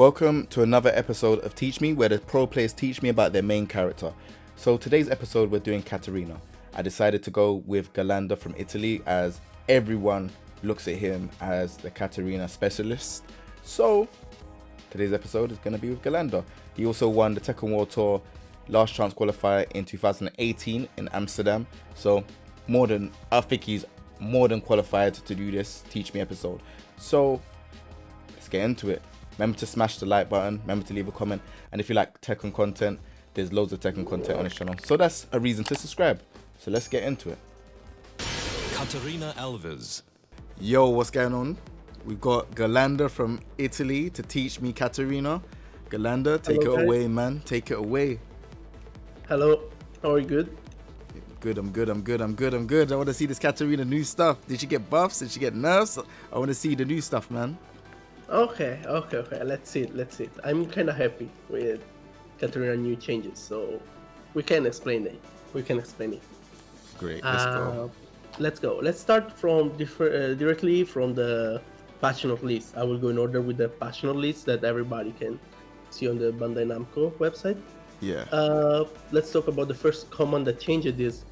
Welcome to another episode of Teach Me, where the pro players teach me about their main character. So today's episode, we're doing Katarina. I decided to go with Ghirlanda from Italy as everyone looks at him as the Katarina specialist. So today's episode is going to be with Ghirlanda. He also won the Tekken World Tour last chance qualifier in 2018 in Amsterdam. So more than I think he's more than qualified to do this Teach Me episode. So let's get into it. Remember to smash the like button. Remember to leave a comment. And if you like Tekken content, there's loads of Tekken content on this channel. So that's a reason to subscribe. So let's get into it. Katarina Alves. Yo, what's going on? We've got Ghirlanda from Italy to teach me Katarina. Ghirlanda, take Hello, it guys. away, man. Take it away. Hello, how are you good? Good, I'm good, I'm good, I'm good, I'm good. I want to see this Katarina new stuff. Did she get buffs? Did she get nerfs? I want to see the new stuff, man. Okay, okay, okay. Let's see it. Let's see it. I'm kind of happy with Katarina new changes, so we can explain it. We can explain it. Great, let's Uh, go. Let's go. Let's start from differ- uh, directly from the patch note list. I will go in order with the patch note list that everybody can see on the Bandai Namco website. Yeah. Uh, let's talk about the first command that changed is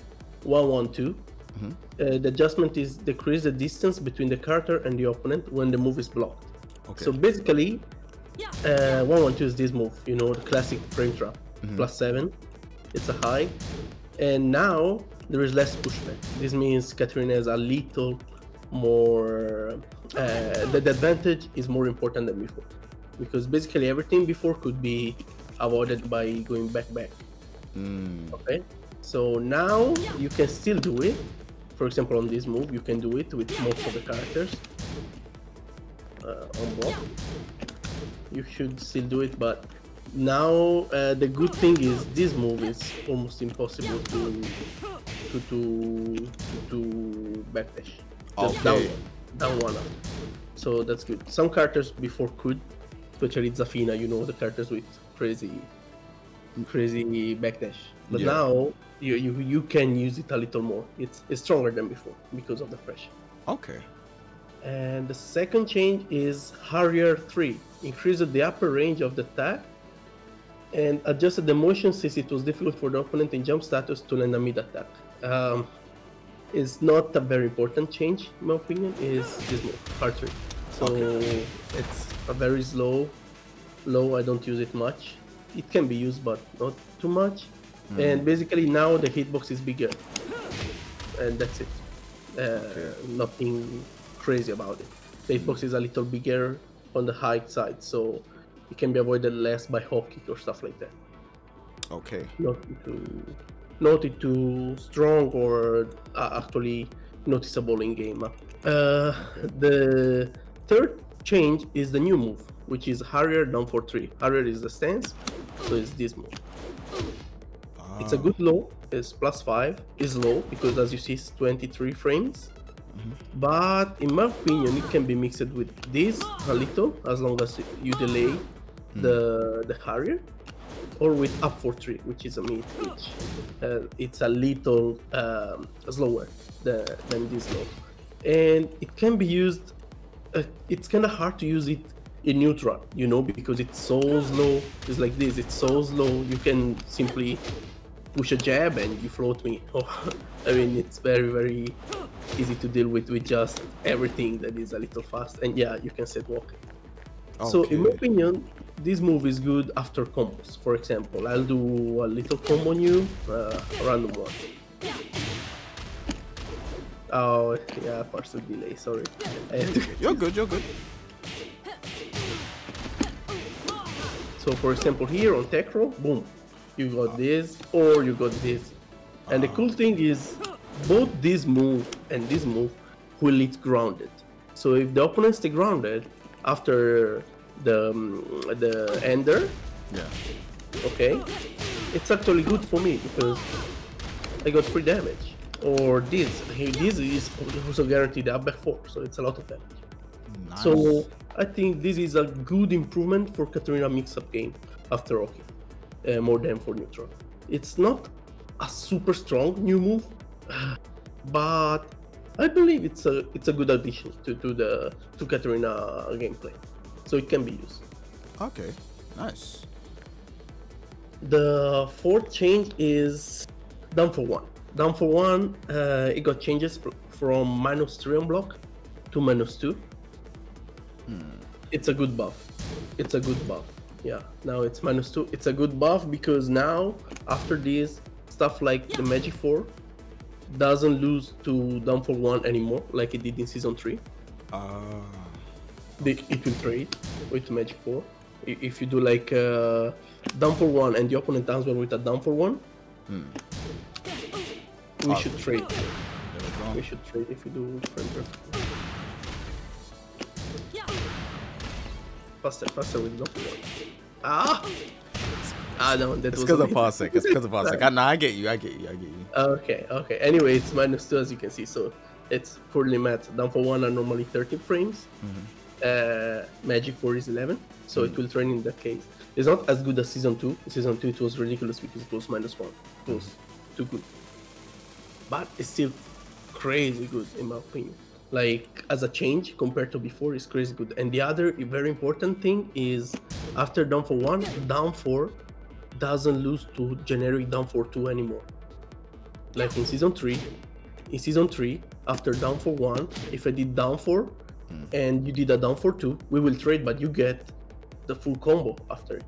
112. Mm-hmm. Uh, the adjustment is decrease the distance between the character and the opponent when the move is blocked. Okay. So basically, uh, 112 is this move, you know, the classic frame trap, Mm-hmm. plus 7. It's a high. And now there is less pushback. This means Katarina is a little more. Uh, the, the advantage is more important than before. Because basically everything before could be avoided by going back back. Mm, Okay, so now you can still do it. For example, on this move, you can do it with most of the characters uh, on block. You should still do it, but now uh, the good thing is this move is almost impossible to to to to backdash. Just down Okay. one, down one up. So that's good. Some characters before could, especially Zafina, you know, the characters with crazy crazy backdash. But Yeah. now you, you you can use it a little more. It's it's stronger than before because of the pressure. okay. And the second change is Harrier 3. Increased the upper range of the attack and adjusted the motion since it was difficult for the opponent in jump status to land a mid attack. Um, it's not a very important change, in my opinion, is this move, R3. So it's a very slow, low, I don't use it much. It can be used, but not too much. And basically now the hitbox is bigger. And that's it. Uh, Nothing crazy about it. The hitbox is a little bigger on the high side, so it can be avoided less by hop kick or stuff like that. Okay. Not too, not too strong or uh, actually noticeable in game. Uh, the third change is the new move, which is Harrier down for three. Harrier is the stance, so it's this move. It's a Ah, good low. It's plus five. Is low because as you see, it's 23 frames. But in my opinion, it can be mixed with this a little, as long as you delay the the Harrier, or with up for three, which is a mid, which uh, it's a little um, slower than, than this low, and it can be used. Uh, it's kind of hard to use it in neutral, you know, because it's so slow. It's like this. It's so slow. You can simply push a jab and you float me. Oh, I mean, it's very, very easy to deal with with just everything that is a little fast. And yeah, you can set walk. So in my opinion, this move is good after combos. For example, I'll do a little combo on you, uh, random one. Oh yeah, partial delay. Sorry. I had to- You're good, you're good. So for example, here on tech roll, boom, you got this or you got this. And the cool thing is, both this move and this move will it grounded. So if the opponent stay grounded after the um, the ender, Yeah. okay, it's actually good for me because I got free damage. Or this, hey, this is also guaranteed up back four, so it's a lot of damage. Nice. So I think this is a good improvement for Katarina mix-up game after Rocky, uh, more than for neutral. It's not a super strong new move, but I believe it's a it's a good addition to, to the to Katarina gameplay, so it can be used. Okay, nice. The fourth change is down for one. Down for one, uh, it got changes from minus three on block to minus two. It's a good buff. It's a good buff. Yeah, now it's minus two. It's a good buff because now, after this, stuff like the Magic 4 doesn't lose to down for one anymore, like it did in season three. Ah, They, it will trade with Magic 4. If you do like uh, down for one and the opponent down one with a down for one, we should trade. there we We should trade if you do frame. Faster, faster with down for one. Ah! Ah, no, that It's because of Parsec. It's because of Parsec. I, nah, I get you. I get you. I get you. Okay, okay. Anyway, it's minus two as you can see, so it's poorly met. Down for one are normally 13 frames. Uh, Magic 4 is 11, so it will train in that case. It's not as good as Season 2. Season 2 it was ridiculous because it was minus 1. It was too good. But it's still crazy good in my opinion. Like as a change compared to before, it's crazy good. And the other very important thing is after down for 1, down 4 doesn't lose to generic down for 2 anymore. Like in season 3 in season 3 after down for 1 if i did down for hmm. and you did a down for 2 we will trade but you get the full combo after it.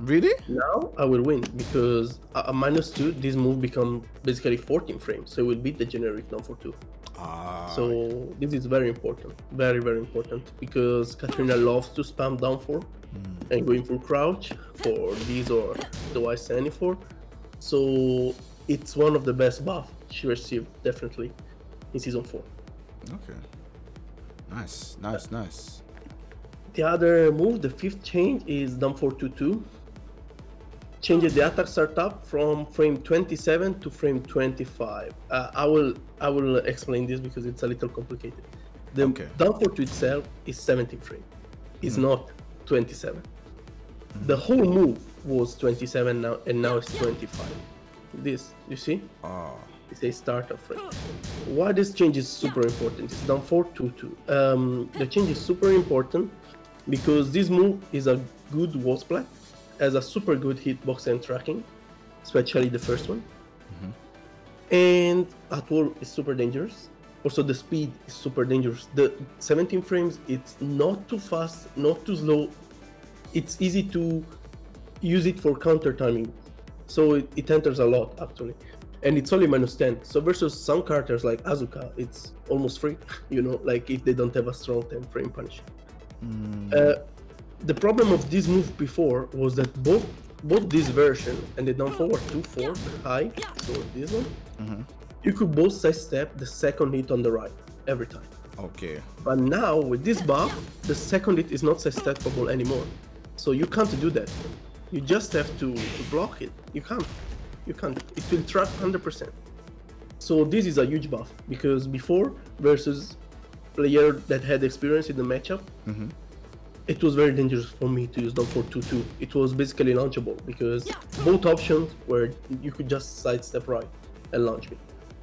Really? now i will win because a, a minus 2 this move become basically 14 frames so it will beat the generic down for 2 Ah. so this is very important very very important because katarina loves to spam down for and going for crouch for these or the white standing for so it's one of the best buff she received definitely in season 4 Okay. Nice. Nice. Nice. the other move the fifth change is down for 2 2 changes the attack startup from frame 27 to frame 25 uh, i will i will explain this because it's a little complicated the Okay. down for 2 itself is 17 frame it's not 27 the whole move was 27 now and now it's 25 this you see Ah. it's a starter frame. Why this change is super important? It's down 4 2 2. Um, the change is super important because this move is a good wall splat, has a super good hitbox and tracking, especially the first one. And at wall is super dangerous. Also, the speed is super dangerous. The 17 frames, it's not too fast, not too slow. It's easy to use it for counter timing so it, it enters a lot actually and it's only minus 10 so versus some characters like Asuka it's almost free you know like if they don't have a strong 10 frame punish uh, the problem of this move before was that both both this version and the down forward 2 4 the high so this one mm-hmm. you could both sidestep the second hit on the right every time Okay. but now with this buff, the second hit is not sidesteppable anymore. So you can't do that. You just have to, to block it. You can't. You can't. It will trap 100%. So this is a huge buff because before versus player that had experience in the matchup, mm-hmm. It was very dangerous for me to use down for 2-2. It was basically launchable because both options were you could just sidestep right and launch me.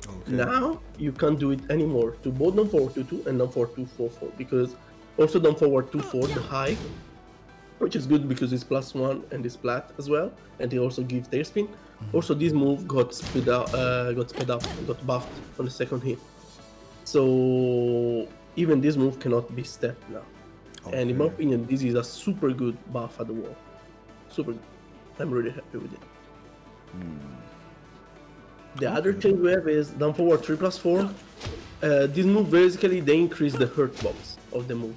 Okay. Now you can't do it anymore to both down forward 2 2 and down forward 2 4 4 because also down forward 2 4 the high, which is good because it's plus one and it's flat as well, and they also give tail spin. Also, this move got speed up, uh, got sped up, got buffed on the second hit. So even this move cannot be stepped now. And in my opinion, this is a super good buff at the wall. Super good. I'm really happy with it. The other change we have is down forward 3 plus 4. Uh, this move basically they increase the hurt box of the move.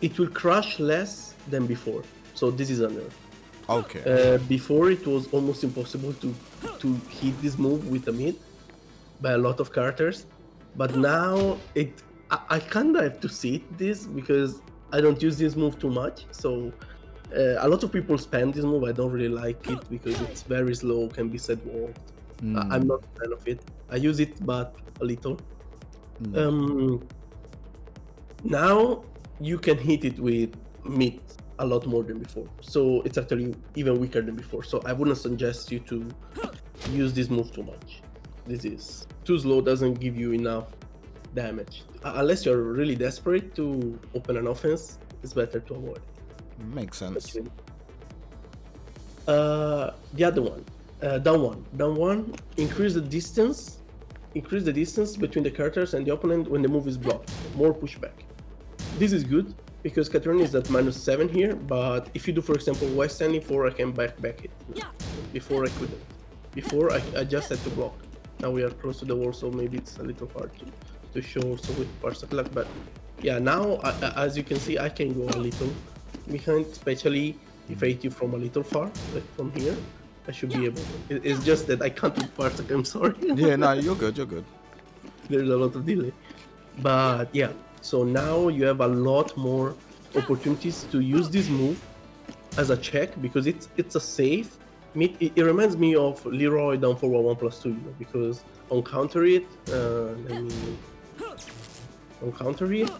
It will crush less than before. So this is a nerf. Okay. Uh, before it was almost impossible to to hit this move with a mid by a lot of characters, but now it I, I kinda have to see this because I don't use this move too much. So uh, a lot of people spam this move. I don't really like it because it's very slow, can be set walked. I- I'm not a fan of it. I use it, but a little. Um, now you can hit it with mid a lot more than before. So it's actually even weaker than before. So I wouldn't suggest you to use this move too much. This is too slow, doesn't give you enough damage. Uh, unless you're really desperate to open an offense, it's better to avoid. Makes sense. Uh, the other one, uh, down one, down one, increase the distance, increase the distance between the characters and the opponent when the move is blocked. More pushback. This is good because Katarina is at minus seven here, but if you do, for example, West standing four, I can back back it. Before I couldn't. Before I, I just had to block. Now we are close to the wall, so maybe it's a little hard to, to show also with Parsec luck, but yeah, now I, I- as you can see, I can go a little behind, especially if I hit you from a little far, like from here. I should be able. It- It's just that I can't with Parsec. I'm sorry. Yeah, no, you're good. You're good. There's a lot of delay. But yeah, so now you have a lot more opportunities to use this move as a check because it's it's a safe. It, it it reminds me of Leroy down for one one plus two, you know, because on counter it, uh, let me on counter it,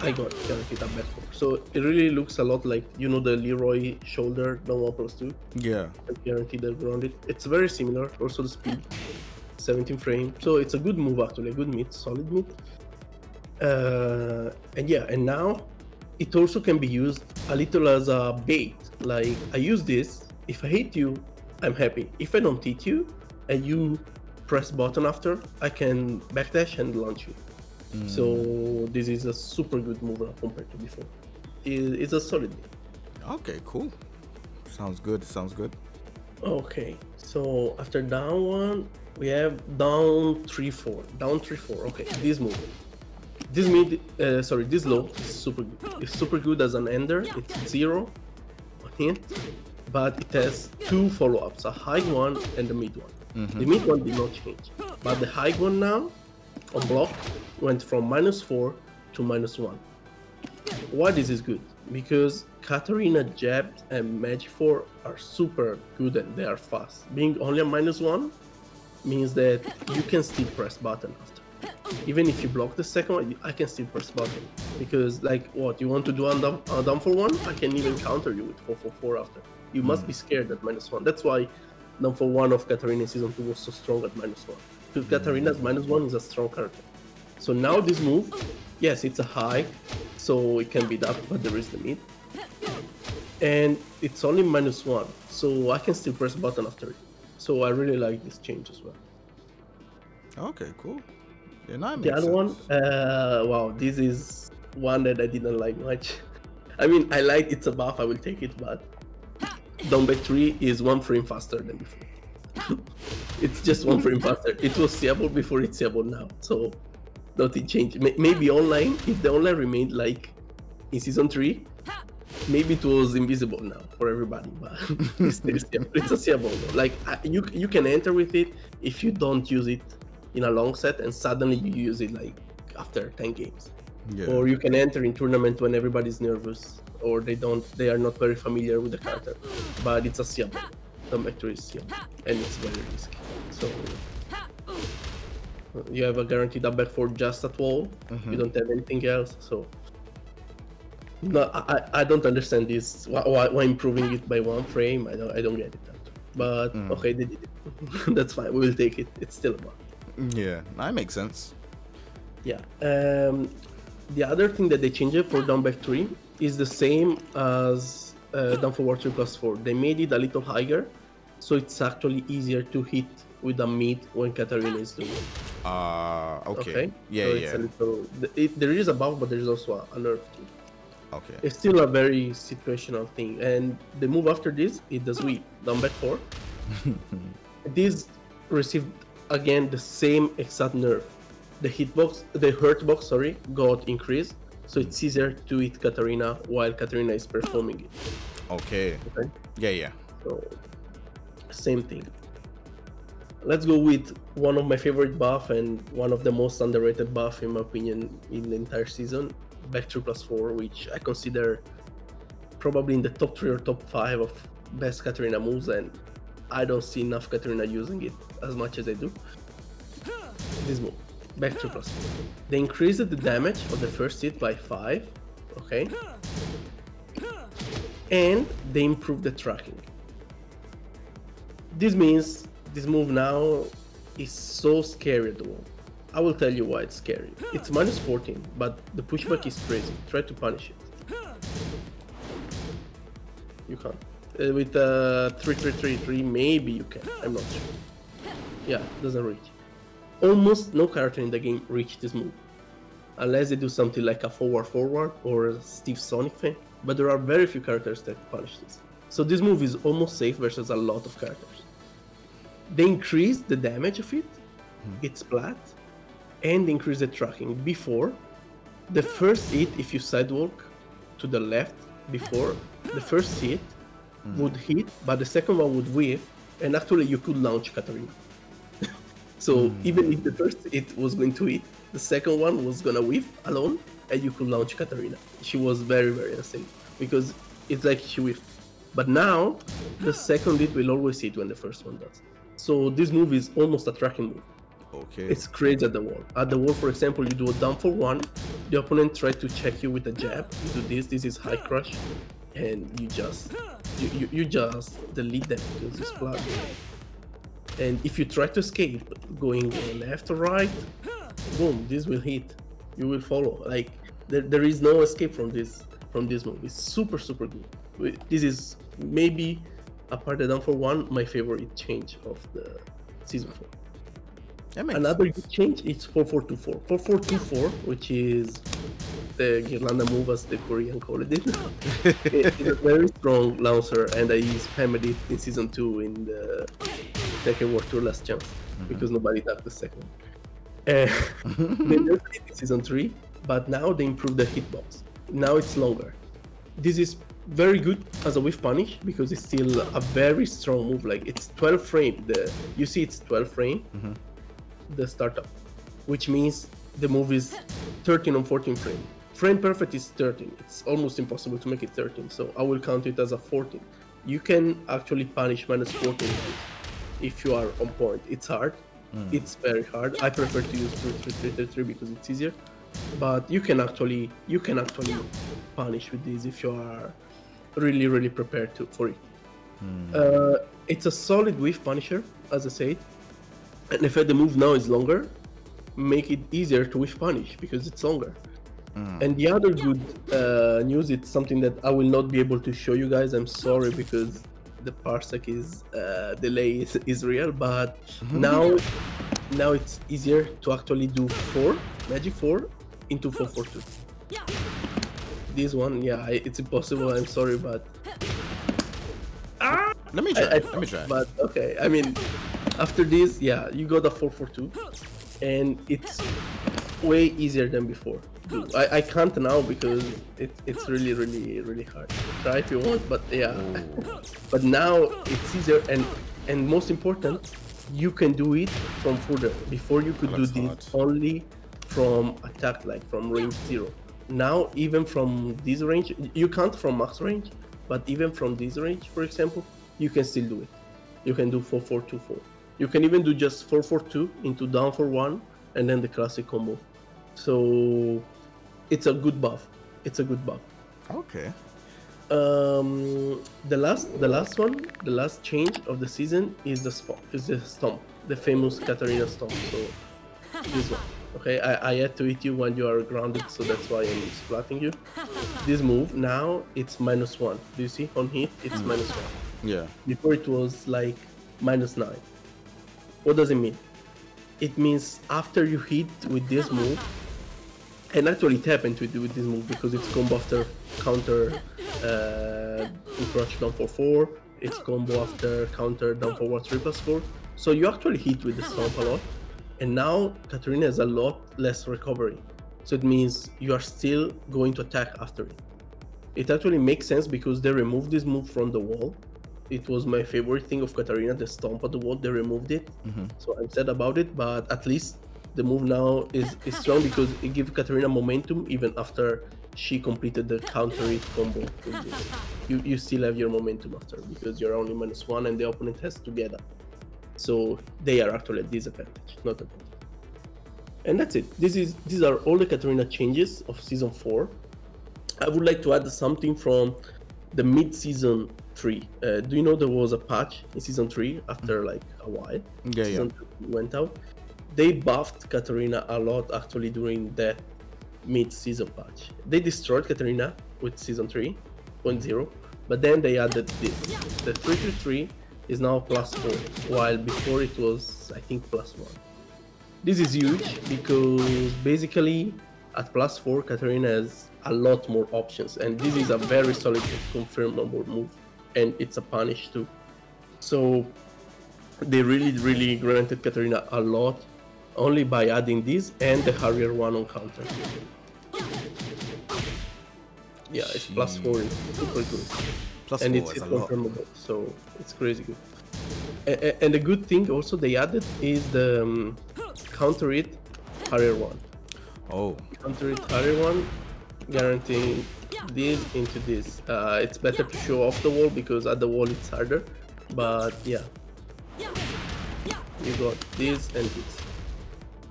I got guaranteed a back four. So it really looks a lot like you know the Leroy shoulder down one plus two Yeah. guaranteed that grounded. It's very similar, also the speed, 17 frame. So it's a good move actually, a good meat, solid meat. Uh, and yeah, and now it also can be used a little as a bait. Like I use this, if I hit you, I'm happy. If I don't hit you and you press button after, I can backdash and launch you. Mm. So this is a super good move uh, compared to before. It- It's a solid. Okay, cool. Sounds good. Sounds good. Okay, so after down one, we have down three four. Down three four. Okay, this move. This mid, uh, sorry, this low is super good. It's super good as an ender. It's zero on hit, but it has two follow-ups: a high one and a mid one. The mm-hmm. mid one did not change, but the high one now on block went from minus 4 to minus 1. Why this is good? Because Katarina Jab and Magic 4 are super good and they are fast. Being only a minus 1 means that you can still press button after. Even if you block the second one, I can still press button. Because like what, you want to do a down, down for 1? I can even counter you with 4 4 after. You must hmm. be scared at minus 1. That's why down for 1 of Katarina Season 2 was so strong at minus 1. Because Katarina's minus one is a strong character, So now this move, yes, it's a high, so it can be doubled, but there is the mid. And it's only minus one, so I can still press button after it. So I really like this change as well. Okay, cool. Yeah, the other sense. one, uh, wow, this is one that I didn't like much. I mean, I like it's a buff, I will take it, but Dombek 3 is one frame faster than before it's just one frame faster. It was seeable before it's seeable now, so nothing changed. May- Maybe online, if the online remained like in season 3, maybe it was invisible now for everybody, but it's. It's a seeable. though. Like I- you, you can enter with it if you don't use it in a long set, and suddenly you use it like after 10 games Yeah. or you can enter in tournament when everybody's nervous or they don't they are not very familiar with the character but it's a seeable the vector is seeable and it's very risky. So uh, you have a guaranteed up back for just at wall you don't have anything else so. No I, I- don't understand this. Why, why, why improving it by one frame? I don't i don't get it but okay they did it. That's fine. We will take it. It's still a buff Yeah, that makes sense. Yeah. Um, the other thing that they changed for down back three is the same as uh, down forward three plus four. They made it a little higher, so it's actually easier to hit with a mid when Katarina is doing it. Uh, okay. Okay. Yeah, so yeah. It's a little, it, there is a buff, but there is also a, a nerf too. Okay. It's still a very situational thing. And the move after this, it does sweep down back four. this received again the same exact nerf. The hitbox, the hurt box, sorry, got increased, so it's easier to hit Katarina while Katarina is performing it. Okay. Okay, Yeah, yeah. so same thing. Let's go with one of my favorite buff and one of the most underrated buff in my opinion in the entire season, Back 3 plus 4, which I consider probably in the top 3 or top 5 of best Katarina moves and I don't see enough Katarina using it as much as I do. This move, Back 3 plus 4. They increased the damage of the first hit by 5, okay? And they improved the tracking. This means this move now is so scary wall. I will tell you why it's scary. It's minus 14, but the pushback is crazy. Try to punish it. you can't. Uh, with uh, 3333, maybe you can. I'm not sure. Yeah, doesn't reach. Almost no character in the game reach this move. Unless they do something like a forward forward or a Steve Sonic thing. But there are very few characters that punish this. So this move is almost safe versus a lot of characters. They increase the damage of it, it's flat, and increase the tracking. Before, the first hit, if you sidewalk to the left before, the first hit would hit, but the second one would whiff, and actually you could launch Katarina. so hmm. even if the first hit was going to hit, the second one was gonna whiff alone, and you could launch Katarina. She was very very unsafe because it's like she whiffed. But now the second hit will always hit when the first one does. So this move is almost a tracking move. Okay. It's crazy at the wall. At the wall, for example, you do a down for one. The opponent tries to check you with a jab. You do this. This is high crush, and you just you, you, you just delete them because it's. And if you try to escape, going left or right, boom, this will hit. You will follow. Like there, there is no escape from this from this move. It's super super good. This is maybe apart the down for one, my favorite change of the season four. Another sense. good change is 4424. 4424, which is the Ghirlanda move as the Korean call it. it is a very strong launcher, and I spammed it in season 2 in the second World Tour last chance because nobody tapped the second. Uh, they nerfed it in season 3, but now they improved the hitbox. Now it's longer. This is very good as a whiff punish because it's still a very strong move. Like it's 12 frame. The you see it's 12 frame mm-hmm. the startup, which means the move is 13 on 14 frame. Frame perfect is 13. It's almost impossible to make it 13, so I will count it as a 14. You can actually punish minus 14 if you are on point. It's hard. Mm. It's very hard. I prefer to use 3 3 3 3 3 because it's easier. But you can actually you can actually punish with these if you are really really prepared to for it. Uh, it's a solid whiff punisher, as I said. And if the move now is longer, make it easier to whiff punish because it's longer. And the other good uh, news, it's something that I will not be able to show you guys. I'm sorry because the parsec is uh, delay is, is real, but now now it's easier to actually do four magic four into four four two. This one, yeah, it's impossible. I'm sorry, but Let me try. I, I, Let me try. But okay, I mean, after this, yeah, you got a 442, and it's way easier than before. I, I can't now because it, it's really, really, really hard. Try if you want, but yeah. but now it's easier, and and most important, you can do it from further. Before you could do That's this hard. only from attack, like from range zero. Now even from this range, you can't from max range, but even from this range, for example, you can still do it. You can do 4424. You can even do just 442 into down for one and then the classic combo. So it's a good buff. It's a good buff. okay. Um, the last, the last one, the last change of the season is the spot, is the stomp, the famous Katarina stomp. So this one, okay. I, I had to hit you when you are grounded, so that's why I'm splatting you. This move now it's minus one. Do you see on hit? It's minus one. Yeah. Before it was like minus nine. What does it mean? It means after you hit with this move, and actually it happened with, with this move because it's combo after counter uh, encroach down for 4, it's combo after counter down forward 3 plus 4. So you actually hit with the stomp a lot, and now Katarina has a lot less recovery. So it means you are still going to attack after it. It actually makes sense because they removed this move from the wall. It was my favorite thing of Katarina, the stomp at the wall. They removed it, mm-hmm. so I'm sad about it. But at least the move now is, is strong because it gives Katarina momentum even after she completed the counter hit combo. You you still have your momentum after because you're only minus one and the opponent has together. So they are actually a disadvantage, not advantage. And that's it. This is these are all the Katarina changes of season four. I would like to add something from the mid-season three. Uh, do you know there was a patch in season three after like a while? Yeah, yeah. season two went out. They buffed Katarina a lot actually during that mid-season patch. They destroyed Katarina with season 3.0, But then they added this. The 333 is now plus 4, while before it was, I think, plus 1. This is huge because basically at plus 4, Katarina has a lot more options, and this is a very solid confirmable move, and it's a punish too. So they really, really granted Katarina a lot only by adding this and the Harrier one on counter. Yeah, it's plus four, it's super good. Plus and it's is a lot. confirmable, so it's crazy good. A- And the good thing also they added is the um, counter it Harrier one. Oh, Counter it Harrier one, guaranteeing this into this. Uh, it's better to show off the wall because at the wall it's harder, but yeah, you got this and this.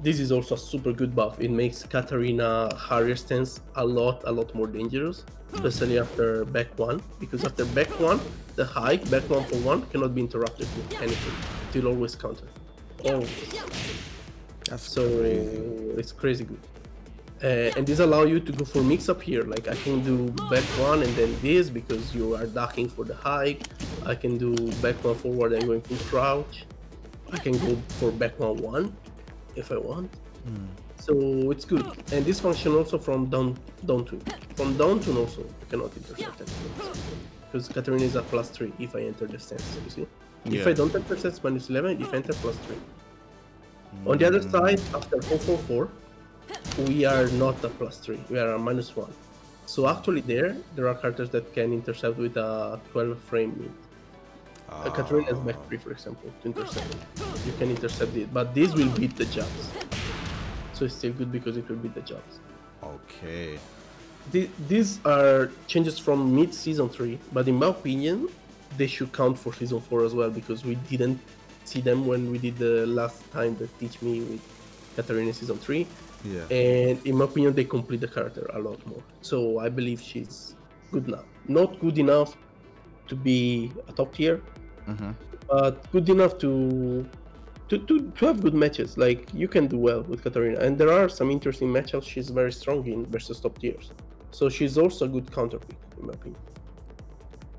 This is also a super good buff. It makes Katarina Harrier stance a lot, a lot more dangerous, especially after back one. Because after back one, the hike back one for one cannot be interrupted with anything. It will always counter. Oh. that's So crazy. it's crazy good. Uh, and this allow you to go for mix up here. Like I can do back one and then this because you are ducking for the hike. I can do back one forward and going full crouch. I can go for back one one if I want. Hmm. So it's good. And this function also from down down two. From down two also you cannot intercept anything. Because Katarina is at plus three if I enter the stance, you see? If I don't enter stance minus eleven, if I enter plus three. On the other hmm. side, after 444, we are not a plus 3, we are a minus 1. So actually there, there are characters that can intercept with a 12 frame mid. Uh, has back 3 for example, to intercept. You can intercept it, but this will beat the jobs. So it's still good because it will beat the jobs. Okay. The- These are changes from mid season 3, but in my opinion, they should count for season 4 as well because we didn't see them when we did the last time that Teach Me with Katarina season 3. Yeah. And in my opinion, they complete the character a lot more. So I believe she's good now. Not good enough to be a top tier, Mhm. but good enough to, to to to have good matches. Like you can do well with Katarina, and there are some interesting matchups she's very strong in versus top tiers. So she's also a good counter pick, in my opinion.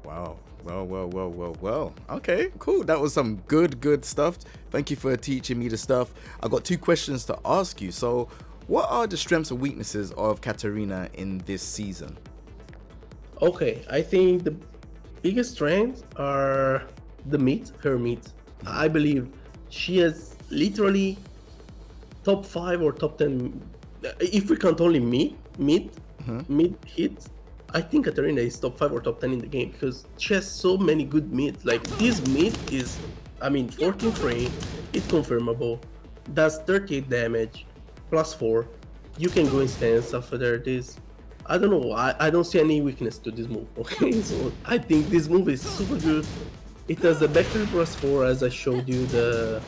Wow. Well, well, well, well, well. Okay, cool. That was some good, good stuff. Thank you for teaching me the stuff. I got two questions to ask you. So, what are the strengths and weaknesses of Katarina in this season? Okay, I think the biggest strengths are the meat, her meat. I believe she is literally top five or top ten. Uh, if we count only meat, meat, uh-huh. meat hits, I think Katarina is top five or top ten in the game because she has so many good meat. Like this meat is, I mean, 14 frame, it's confirmable, does 38 damage, plus four. You can go in stance after this. I don't know. I, I don't see any weakness to this move. Okay, so I think this move is super good. It has the three plus four as I showed you the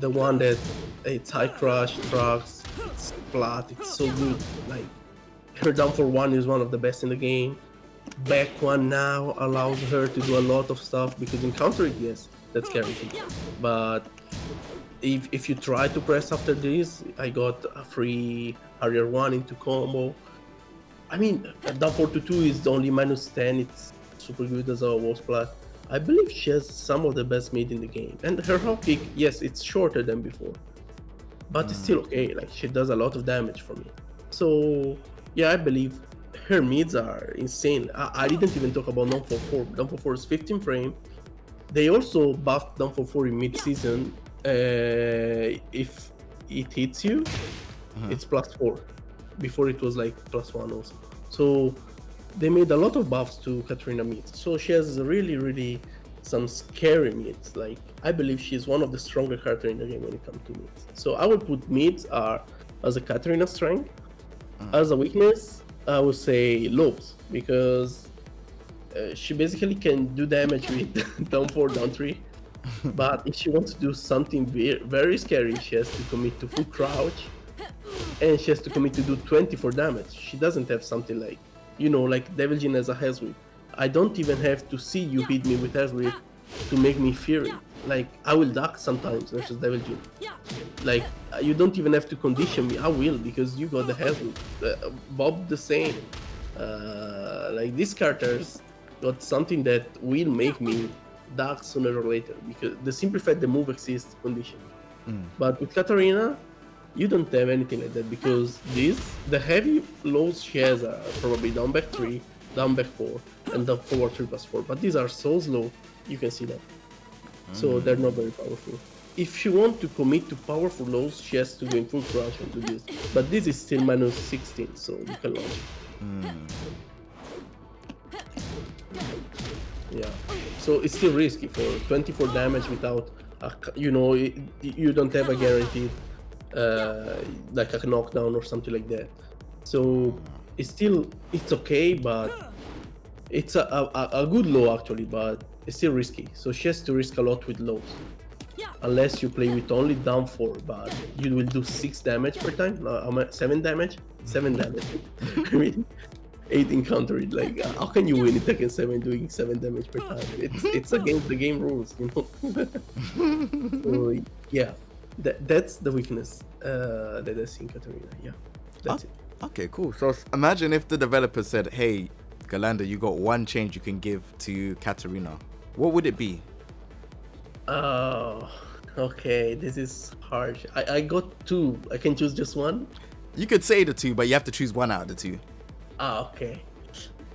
the one that it's high crush, trucks, it's flat, it's so good. Like her down for one is one of the best in the game. Back one now allows her to do a lot of stuff because in counter it, yes, that's guaranteed. But if, if you try to press after this, I got a free Harrier 1 into combo. I mean, down 4 to 2 is only minus 10, it's super good as a wall splat. I believe she has some of the best mid in the game. And her hop kick, yes, it's shorter than before. But it's still okay, like she does a lot of damage for me. So, yeah, I believe her mids are insane. I, I didn't even talk about Down for 4. Down for 4 is 15 frame. They also buffed Down for 4 in mid season. Uh, if it hits you, it's plus 4. Before it was like plus 1 also. So they made a lot of buffs to Katarina mids. So she has really, really some scary mids. Like I believe she's one of the stronger characters in the game when it comes to mids. So I would put mids are as a Katarina strength. As a weakness, I would say lobes because uh, she basically can do damage with down four, down three. but if she wants to do something very, very scary, she has to commit to full crouch and she has to commit to do 24 damage. She doesn't have something like, you know, like Devil Jin as a Hellsweep. I don't even have to see you hit me with Hellsweep to make me fear it. Like, I will duck sometimes versus Devil Jin. Like, you don't even have to condition me. I will because you got the Hellsweep. Uh, Bob the same. Uh, like, these characters, got something that will make me duck sooner or later because the simplified the move exists condition. But with Katarina, you don't have anything like that because this the heavy lows she has are probably down back three, down back four, and down forward three plus four. But these are so slow, you can see that. So mm. they're not very powerful. If she wants to commit to powerful lows, she has to go in full crouch and do this. But this is still minus 16, so you can launch. Mm. Yeah. So it's still risky for 24 damage without, a, you know, you don't have a guaranteed, uh, like a knockdown or something like that. So it's still, it's okay, but it's a, a, a good low actually, but it's still risky. So she has to risk a lot with lows. Unless you play with only down four, but you will do six damage per time. No, I'm at seven damage. Seven damage. I mean, eight encounter it. Like, uh, how can you win it against seven doing seven damage per time? It's it's against the game rules, you know. so, yeah, that that's the weakness uh, that I see in Katarina. Yeah, that's it. Okay, cool. So imagine if the developer said, "Hey, Ghirlanda, you got one change you can give to Katarina. What would it be?" Oh, okay. This is harsh. I, I got two. I can choose just one. You could say the two, but you have to choose one out of the two. Ah, okay.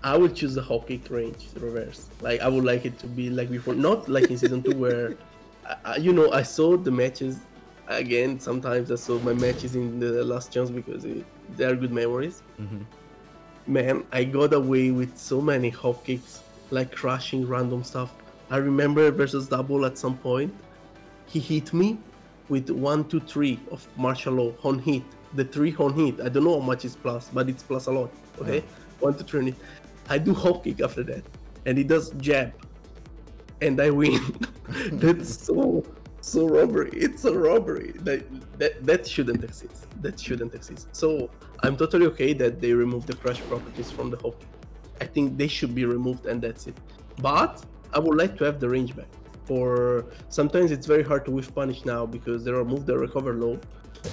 I would choose the hop kick range reverse. Like I would like it to be like before, not like in season two where, I, I- you know, I saw the matches. Again, sometimes I saw my matches in the last chance because it, they are good memories. Mm-hmm. Man, I got away with so many hop kicks, like crashing random stuff. I remember versus double at some point, he hit me with one, two, three of Marshall Law on hit. The three on hit. I don't know how much is plus, but it's plus a lot. Okay, one, two, three on hit. I do hop kick after that, and he does jab, and I win. That's so so robbery. It's a robbery. That that that shouldn't exist. That shouldn't exist. So I'm totally okay that they remove the crush properties from the hop. I think they should be removed, and that's it. But I would like to have the range back. For sometimes it's very hard to whiff punish now because they are the recover low,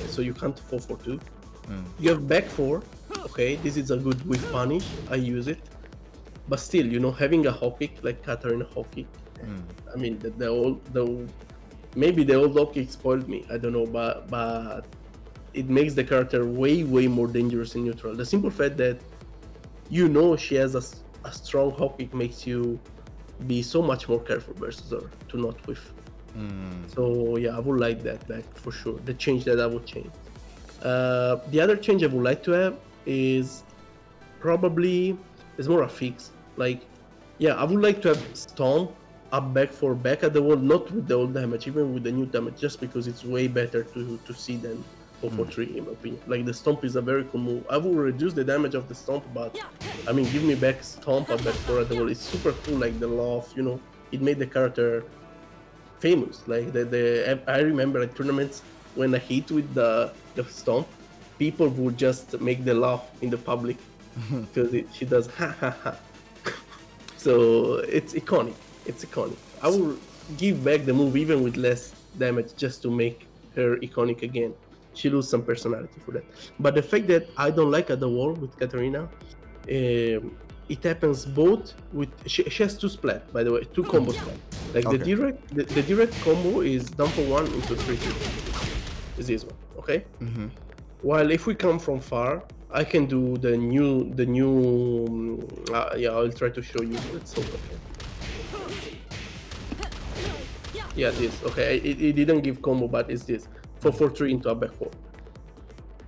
so you can't fall for two. Hmm. You have back four. Okay, this is a good whiff punish. I use it, but still, you know, having a kick like Katarina hop kick. Hmm. I mean, the, the old the maybe the old hop kick spoiled me. I don't know, but but it makes the character way way more dangerous in neutral. The simple fact that you know she has a strong hop kick makes you be so much more careful versus her to not whiff. So yeah, I would like that back for sure. The change that I would change. Uh, the other change I would like to have is probably is more a fix. Like, yeah, I would like to have stomp up back for back at the wall, not with the old damage, even with the new damage, just because it's way better to to see than 443 hmm. in my opinion. Like the stomp is a very cool move. I will reduce the damage of the stomp, but I mean, give me back stomp up back for at the wall. It's super cool. Like the laugh, you know, it made the character famous. Like the, the I remember at tournaments when I hit with the the stomp, people would just make the laugh in the public because she does ha ha ha. so it's iconic. It's iconic. I will give back the move even with less damage just to make her iconic again. She lose some personality for that. But the fact that I don't like at the wall with Katarina, um, it happens both with she, she has two splat by the way, two combo splat. Like the direct the, the direct combo is down for one into three two. Is this one, okay? Mm-hmm. While if we come from far, I can do the new the new um, uh, yeah, I'll try to show you. Let's hope I can. Yeah, this. Okay, it, it didn't give combo, but it's this. 4-4-3 into a back four.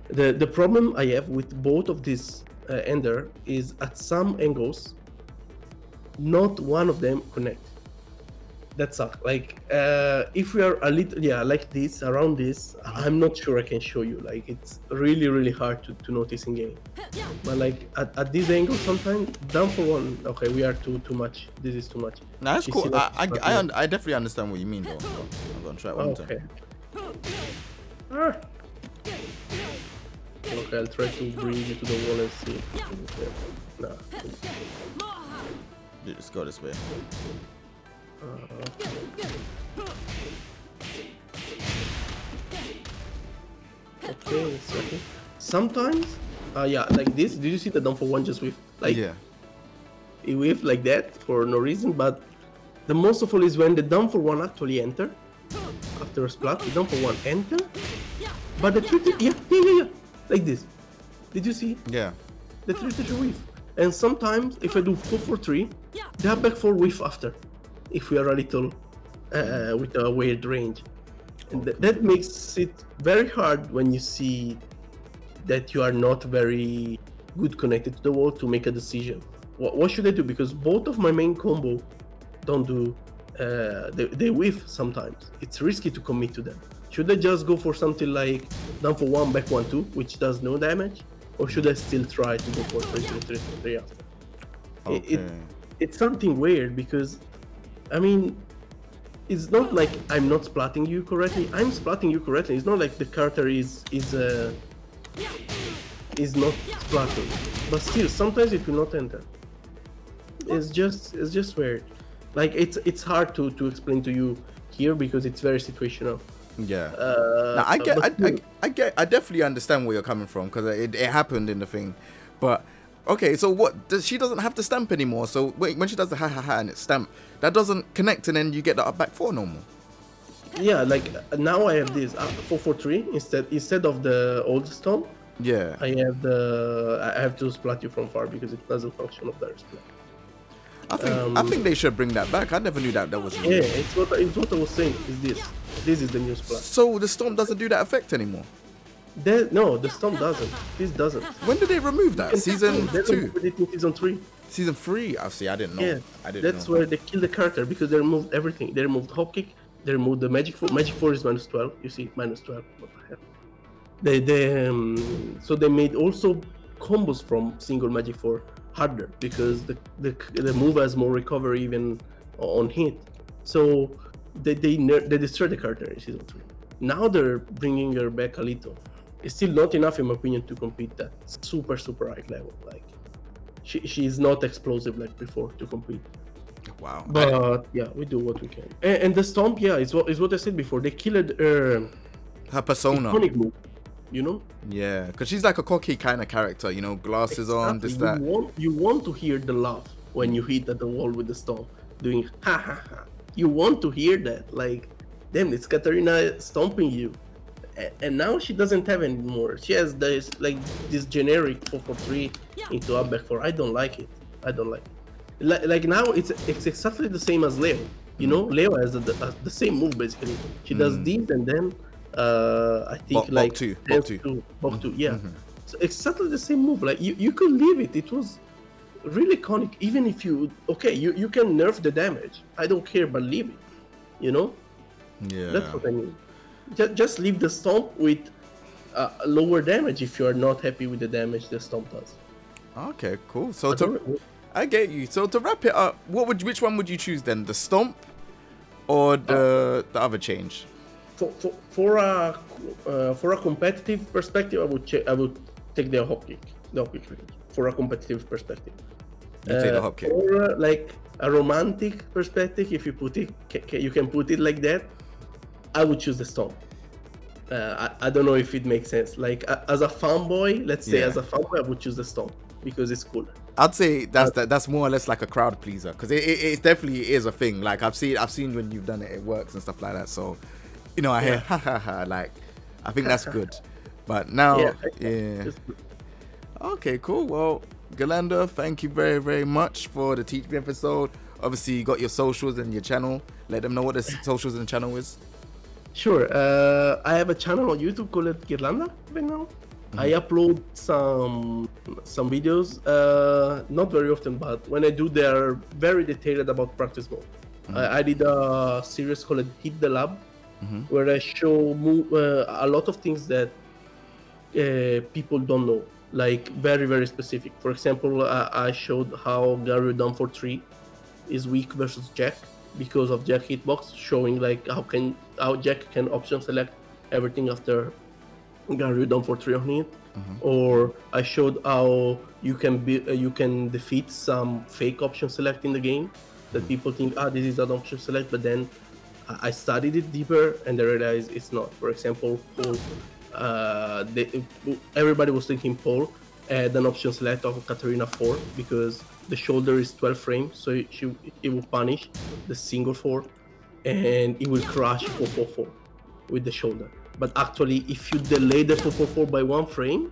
The the problem I have with both of these uh, ender is at some angles, not one of them connect. That sucks. Like uh, if we are a little yeah like this around this, I'm not sure I can show you. Like it's really really hard to, to notice in game. But like at, at this angle sometimes down for one. Okay, we are too too much. This is too much. Nah, that's You cool. I. I, I, un- I definitely understand what you mean, though. I'm gonna try it one time. Okay. Ah. Okay, I'll try to bring you to the wall and see. Nah. Yeah, Just go this way. Okay, it's okay. Sometimes, uh, yeah, like this. Did you see the down for one just with like? yeah. he whiff like that for no reason. But the most of all is when the down for one actually enter after a splat. The down for one enter, but the three yeah yeah yeah yeah like this. Did you see? Yeah. the three three whiff. And sometimes if I do four four three, they have back four whiff after. If we are a little uh, with a weird range, and th- that makes it very hard when you see that you are not very good connected to the wall to make a decision. What, what should I do? Because both of my main combo don't do. Uh, they, they whiff sometimes. It's risky to commit to them. Should I just go for something like down for one, back one, two, which does no damage, or should I still try to go for three, three, three, three, three after? Okay. It, it's something weird because, I mean, it's not like I'm not splatting you correctly. I'm splatting you correctly. It's not like the character is is uh, is not splatting, but still sometimes it will not enter. It's just it's just weird. Like it's it's hard to to explain to you here because it's very situational. Yeah. Uh, Now, I get, I, I, I get, I definitely understand where you're coming from because it, it happened in the thing, but okay. So what? Does, she doesn't have to stamp anymore. So wait, when she does the ha ha ha and it's stamp, that doesn't connect, and then you get the up back four normal. yeah, like now I have this uh, four four three instead instead of the old stone. Yeah. I have the I have to splat you from far because it doesn't function of direct splat. I think, I um, think they should bring that back. I never knew that that was. Yeah, it's what it's what I was saying. Is this this is the new splat? So the storm doesn't do that effect anymore. No, the storm doesn't. This doesn't. When did they remove that? Season two, removed it in season three. season three. I see. I didn't know. Yeah, I didn't that's know. where they killed the character because they removed everything. They removed hop kick. They removed the magic four. Magic four is minus twelve. You see, minus twelve. What the hell? They they um, so they made also combos from single magic four harder because the the, the move has more recovery even on hit. So they they ner- they destroyed the character in season three. Now they're bringing her back a little. It's still not enough, in my opinion, to compete that super super high level. Like she she's not explosive like before to compete. Wow. I- But yeah, we do what we can. And, and the stomp, yeah, is what is what I said before. They killed her her persona. move. You know, Yeah, because she's like a cocky kind of character. You know, glasses on, this Exactly. that. You want you want to hear the laugh when you hit at the wall with the stomp, doing ha ha ha. You want to hear that, like, damn, it's Katarina stomping you. A- And now she doesn't have anymore. She has this like this generic 443 into up back four. I don't like it. I don't like it. Like, like now it's it's exactly the same as Leo. You know, Mm. Leo has the, the, the same move basically. She does this and then uh I think Bok- bok like two, bok dance two. Bok two, yeah. So exactly the same move. Like you, you could leave it. It was really iconic. Even if you okay, you, you can nerf the damage. I don't care, but leave it. You know? Yeah. That's what I mean. Just, just leave the stomp with uh, lower damage if you are not happy with the damage the stomp does. Okay, cool. So I to, I get you. So to wrap it up, what would which one would you choose then? The stomp or the the other change? For, for, for a uh, for a competitive perspective, I would I would take the hop kick, the hop kick for a competitive perspective. You take the Uh, hop kick. Or uh, like a romantic perspective, if you put it, you can put it like that. I would choose the stomp. Uh, I, I don't know if it makes sense. Like a, as a fanboy, let's say Yeah. as a fanboy, I would choose the stomp because it's cooler. I'd say that's that, that's more or less like a crowd pleaser because it, it, it definitely is a thing. Like I've seen I've seen when you've done it, it works and stuff like that. So, you know, I hear ha ha ha. Like I think that's good. But now, Yeah, yeah. Okay, cool. Well, Ghirlanda, thank you very, very much for the Teach Me episode. Obviously, you got your socials and your channel. Let them know what the socials and channel is. Sure. Uh, I have a channel on YouTube called Ghirlanda right now. I upload some some videos, uh, not very often, but when I do, they are very detailed about practice mode. I, I did a series called Hit the Lab, where I show mo- uh, a lot of things that uh, people don't know, like very very specific. For example, I, I showed how Gary down for three is weak versus Jack because of Jack hitbox, showing like how can how Jack can option select everything after Gario down for three on it. Or I showed how you can be uh, you can defeat some fake option select in the game that people think ah this is an option select, but then I studied it deeper and I realized it's not. For example, Paul, uh, they, everybody was thinking Paul, add an option select of Katarina 4 because the shoulder is 12 frames, so she, it will punish the single 4 and it will crash 444 with the shoulder. But actually, if you delay the 444 by one frame,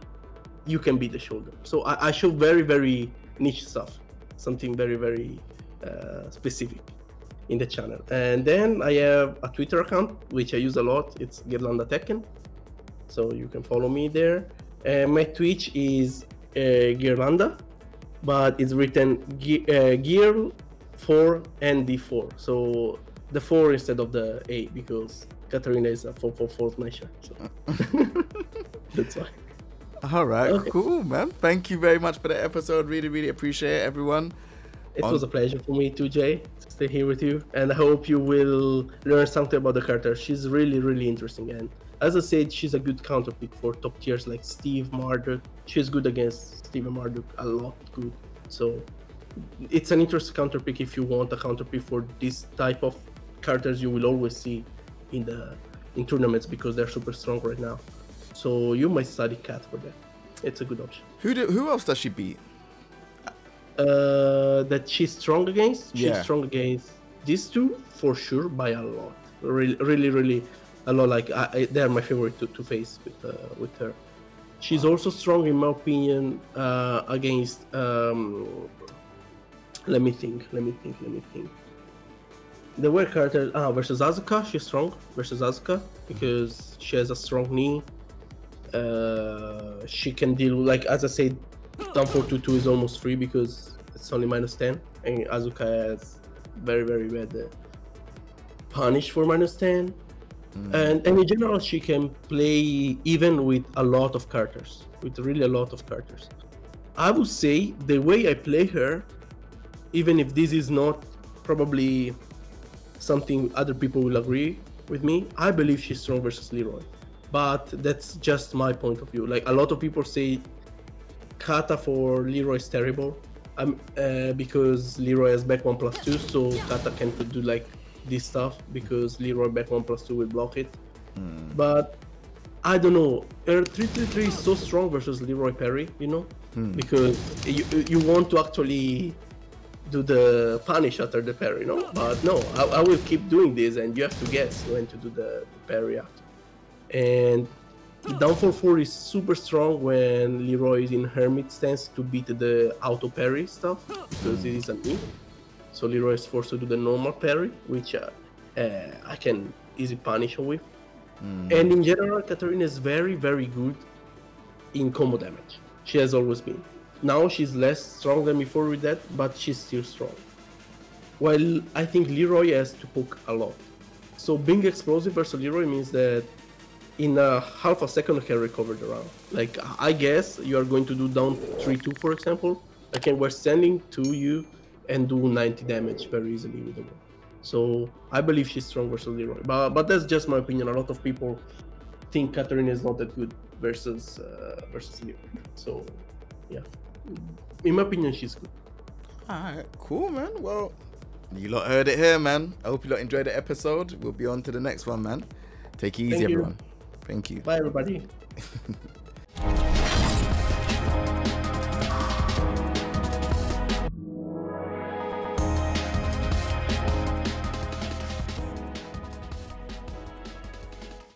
you can beat the shoulder. So I, I show very, very niche stuff, something very, very uh, specific in the channel. And then I have a Twitter account, which I use a lot. It's Ghirlanda Tekken. So you can follow me there. My Twitch is uh, Ghirlanda, but it's written Ge- uh, Gear 4 and D4. So the 4 instead of the A because Katarina is a 444 smasher. So that's why. All right, Okay. cool, man. Thank you very much for the episode. Really, really appreciate it, everyone. It On- was a pleasure for me too, Jay, to stay here with you, and I hope you will learn something about the character. She's really, really interesting, and as I said, she's a good counter pick for top tiers like Steve Marduk. She's good against Steve Marduk, a lot good. So it's an interesting counter pick if you want a counter pick for this type of characters you will always see in the in tournaments because they're super strong right now. So you might study Cat for that. It's a good option. Who do, who else does she beat? uh, that she's strong against. She's Yeah. strong against these two for sure by a lot. Really, really, really a lot. Like I, I, they're my favorite to, to face with uh, with her. She's also strong, in my opinion, uh, against. Um, let me think. Let me think. Let me think. The weird character ah, versus Asuka, she's strong versus Asuka because she has a strong knee. Uh, she can deal like as I said, down 422 is almost free because it's only minus 10, and Asuka has very very bad uh, punish for minus 10. And, and in general, she can play even with a lot of characters, with really a lot of characters. I would say the way I play her, even if this is not probably something other people will agree with me, I believe she's strong versus Leroy. But that's just my point of view. Like a lot of people say Kata for Leroy is terrible. Um, uh, because Leroy has back one plus two, so Kata can do like this stuff because Leroy back one plus two will block it. But I don't know. Er 333 is so strong versus Leroy parry, you know, because you you want to actually do the punish after the parry, no? But no, I, I will keep doing this, and you have to guess when to do the, the parry after. And downfall four is super strong when Leroy is in hermit stance to beat the auto parry stuff because it is a knee. So Leroy is forced to do the normal parry, which uh, uh, I can easy punish her with. And in general, Katarina is very, very good in combo damage. She has always been. Now she's less strong than before with that, but she's still strong. While I think Leroy has to poke a lot. So being explosive versus Leroy means that in a half a second I can recover the round. Like I guess you are going to do down 3-2 for example. I can we're standing to you and do 90 damage very easily with the ball. So I believe she's strong versus Leroy. But but that's just my opinion. A lot of people think Katarina is not that good versus uh, versus Leroy. So yeah. In my opinion she's good. Alright, cool, man. Well, you lot heard it here, man. I hope you lot enjoyed the episode. We'll be on to the next one, man. Take it easy, Thank everyone. Thank you. Bye everybody.